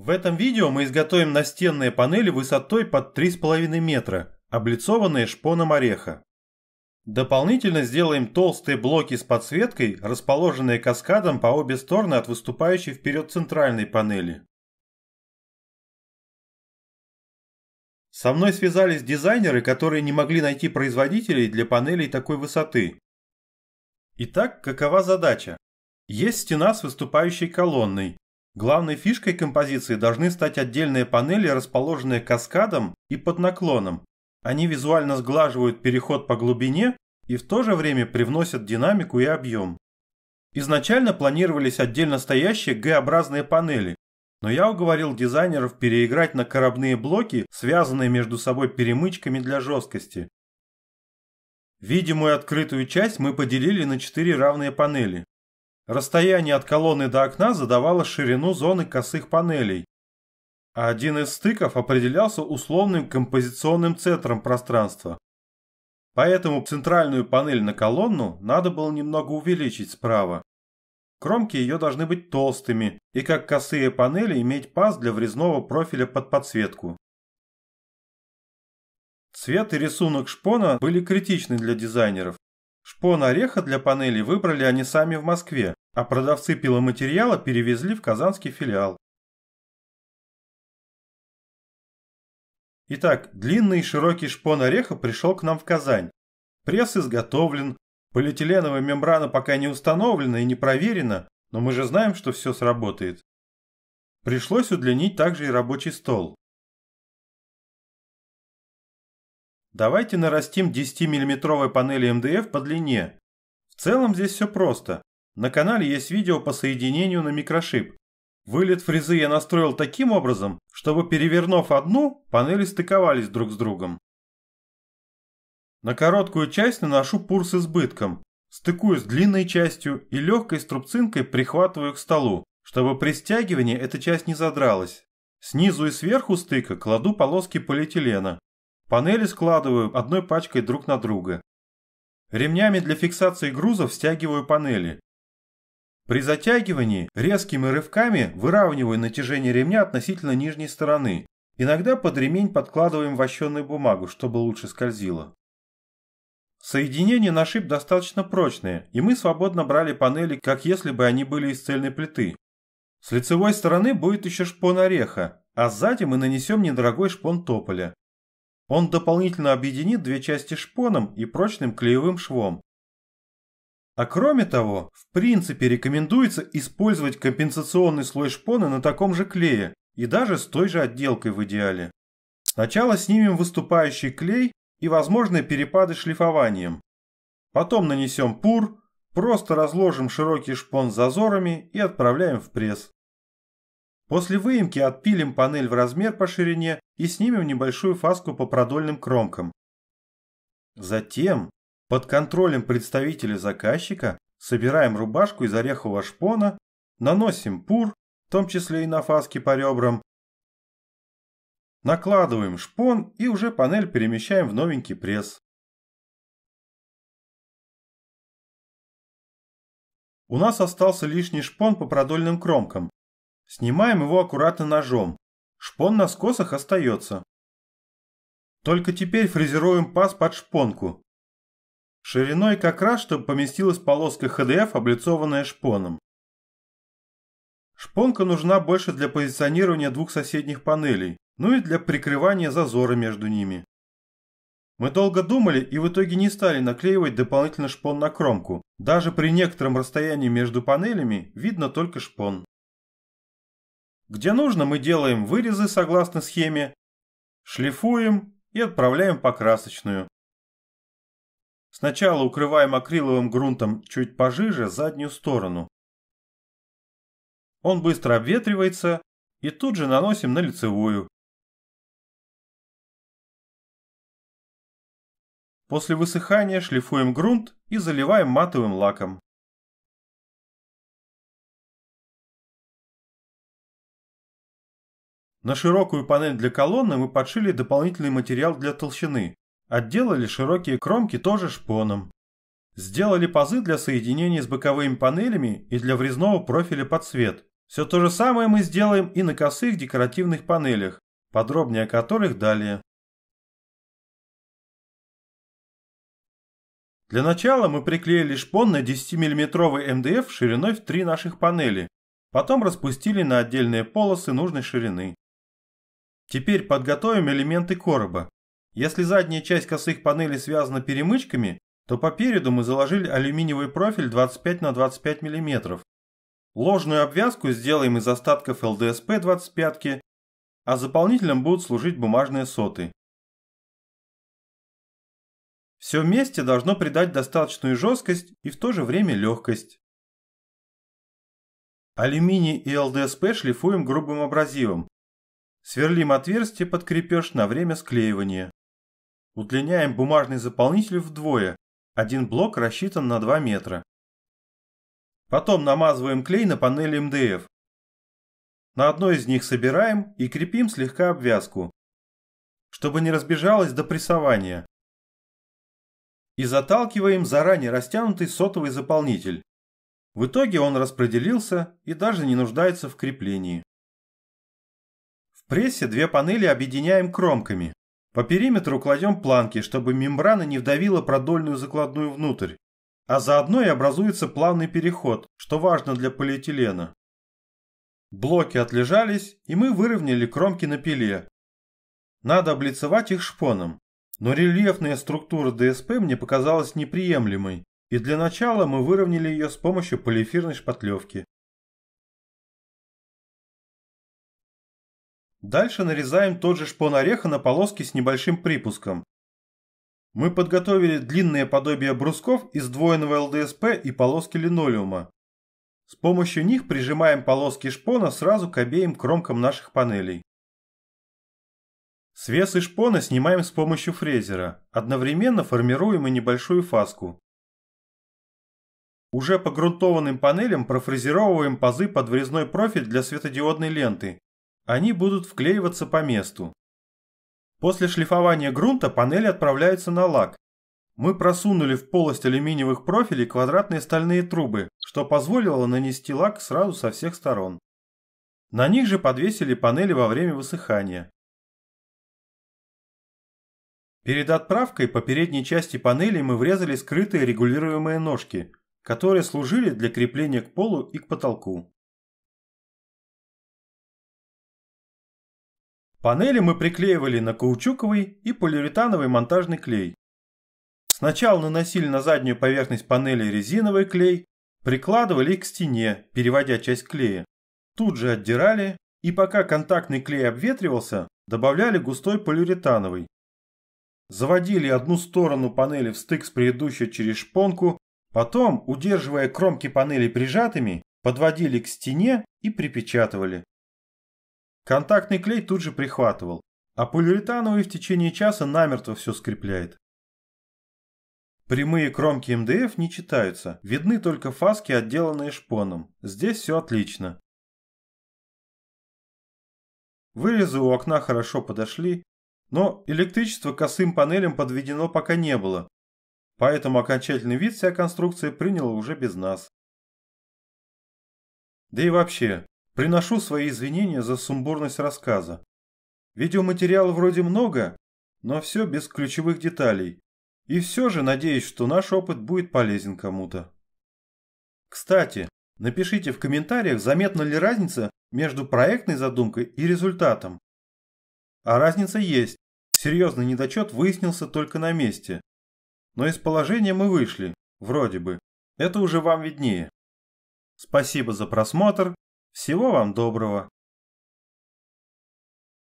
В этом видео мы изготовим настенные панели высотой под 3,5 метра, облицованные шпоном ореха. Дополнительно сделаем толстые блоки с подсветкой, расположенные каскадом по обе стороны от выступающей вперед центральной панели. Со мной связались дизайнеры, которые не могли найти производителей для панелей такой высоты. Итак, какова задача? Есть стена с выступающей колонной, Главной фишкой композиции должны стать отдельные панели, расположенные каскадом и под наклоном. Они визуально сглаживают переход по глубине и в то же время привносят динамику и объем. Изначально планировались отдельно стоящие Г-образные панели, но я уговорил дизайнеров переиграть на коробные блоки, связанные между собой перемычками для жесткости. Видимую открытую часть мы поделили на четыре равные панели. Расстояние от колонны до окна задавало ширину зоны косых панелей, а один из стыков определялся условным композиционным центром пространства. Поэтому центральную панель на колонну надо было немного увеличить справа. Кромки ее должны быть толстыми и как косые панели иметь паз для врезного профиля под подсветку. Цвет и рисунок шпона были критичны для дизайнеров. Шпон ореха для панелей выбрали они сами в Москве, а продавцы пиломатериала перевезли в казанский филиал. Итак, длинный и широкий шпон ореха пришел к нам в Казань. Пресс изготовлен, полиэтиленовая мембрана пока не установлена и не проверена, но мы же знаем, что все сработает. Пришлось удлинить также и рабочий стол. Давайте нарастим 10-мм панели МДФ по длине. В целом здесь все просто. На канале есть видео по соединению на микрошип. Вылет фрезы я настроил таким образом, чтобы перевернув одну, панели стыковались друг с другом. На короткую часть наношу пур с избытком, стыкую с длинной частью и легкой струбцинкой прихватываю к столу, чтобы при стягивании эта часть не задралась. Снизу и сверху стыка кладу полоски полиэтилена. Панели складываю одной пачкой друг на друга. Ремнями для фиксации грузов стягиваю панели. При затягивании резкими рывками выравниваю натяжение ремня относительно нижней стороны. Иногда под ремень подкладываем вощеную бумагу, чтобы лучше скользило. Соединения на шип достаточно прочные, и мы свободно брали панели, как если бы они были из цельной плиты. С лицевой стороны будет еще шпон ореха, а сзади мы нанесем недорогой шпон тополя. Он дополнительно объединит две части шпоном и прочным клеевым швом, а кроме того, в принципе рекомендуется использовать компенсационный слой шпона на таком же клее и даже с той же отделкой в идеале. Сначала снимем выступающий клей и возможные перепады шлифованием. Потом нанесем пур, просто разложим широкий шпон с зазорами и отправляем в пресс. После выемки отпилим панель в размер по ширине и снимем небольшую фаску по продольным кромкам. Затем под контролем представителя заказчика собираем рубашку из орехового шпона, наносим пур, в том числе и на фаски по ребрам, накладываем шпон и уже панель перемещаем в новенький пресс. У нас остался лишний шпон по продольным кромкам. Снимаем его аккуратно ножом. Шпон на скосах остается. Только теперь фрезеруем паз под шпонку. Шириной как раз, чтобы поместилась полоска ХДФ, облицованная шпоном. Шпонка нужна больше для позиционирования двух соседних панелей, ну и для прикрывания зазора между ними. Мы долго думали и в итоге не стали наклеивать дополнительно шпон на кромку. Даже при некотором расстоянии между панелями видно только шпон. Где нужно, мы делаем вырезы согласно схеме, шлифуем и отправляем покрасочную. Сначала укрываем акриловым грунтом чуть пожиже заднюю сторону. Он быстро обветривается и тут же наносим на лицевую. После высыхания шлифуем грунт и заливаем матовым лаком. На широкую панель для колонны мы подшили дополнительный материал для толщины. Отделали широкие кромки тоже шпоном. Сделали пазы для соединения с боковыми панелями и для врезного профиля под цвет. Все то же самое мы сделаем и на косых декоративных панелях, подробнее о которых далее. Для начала мы приклеили шпон на 10 миллиметровый МДФ шириной в три наших панели, потом распустили на отдельные полосы нужной ширины. Теперь подготовим элементы короба. Если задняя часть косых панелей связана перемычками, то по переду мы заложили алюминиевый профиль 25 на 25 мм. Ложную обвязку сделаем из остатков ЛДСП 25 а заполнителем будут служить бумажные соты. Все вместе должно придать достаточную жесткость и в то же время легкость. Алюминий и ЛДСП шлифуем грубым абразивом. Сверлим отверстие под крепеж на время склеивания. Удлиняем бумажный заполнитель вдвое. Один блок рассчитан на 2 метра. Потом намазываем клей на панели МДФ. На одной из них собираем и крепим слегка обвязку, чтобы не разбежалось до прессования. И заталкиваем заранее растянутый сотовый заполнитель. В итоге он распределился и даже не нуждается в креплении. В прессе две панели объединяем кромками. По периметру кладем планки, чтобы мембрана не вдавила продольную закладную внутрь, а заодно и образуется плавный переход, что важно для полиэтилена. Блоки отлежались, и мы выровняли кромки на пиле. Надо облицевать их шпоном, но рельефная структура ДСП мне показалась неприемлемой, и для начала мы выровняли ее с помощью полиэфирной шпатлевки. Дальше нарезаем тот же шпон ореха на полоски с небольшим припуском. Мы подготовили длинные подобия брусков из двойного ЛДСП и полоски линолеума. С помощью них прижимаем полоски шпона сразу к обеим кромкам наших панелей. Свесы шпона снимаем с помощью фрезера, одновременно формируем и небольшую фаску. Уже по грунтованным панелям профрезеровываем пазы под врезной профиль для светодиодной ленты, они будут вклеиваться по месту. После шлифования грунта панели отправляются на лак. Мы просунули в полость алюминиевых профилей квадратные стальные трубы, что позволило нанести лак сразу со всех сторон. На них же подвесили панели во время высыхания. Перед отправкой по передней части панели мы врезали скрытые регулируемые ножки, которые служили для крепления к полу и к потолку. Панели мы приклеивали на каучуковый и полиуретановый монтажный клей. Сначала наносили на заднюю поверхность панели резиновый клей, прикладывали их к стене, переводя часть клея. Тут же отдирали и пока контактный клей обветривался, добавляли густой полиуретановый. Заводили одну сторону панели в стык с предыдущей через шпонку, потом, удерживая кромки панели прижатыми, подводили к стене и припечатывали. Контактный клей тут же прихватывал, а полиуретановый в течение часа намертво все скрепляет. Прямые кромки МДФ не читаются, видны только фаски, отделанные шпоном. Здесь все отлично. Вырезы у окна хорошо подошли, но электричество косым панелям подведено пока не было, поэтому окончательный вид вся конструкция приняла уже без нас. Да и вообще, Приношу свои извинения за сумбурность рассказа. Видеоматериала вроде много, но все без ключевых деталей. И все же надеюсь, что наш опыт будет полезен кому-то. Кстати, напишите в комментариях, заметна ли разница между проектной задумкой и результатом. А разница есть. Серьезный недочет выяснился только на месте. Но из положения мы вышли, вроде бы. Это уже вам виднее. Спасибо за просмотр всего вам доброго.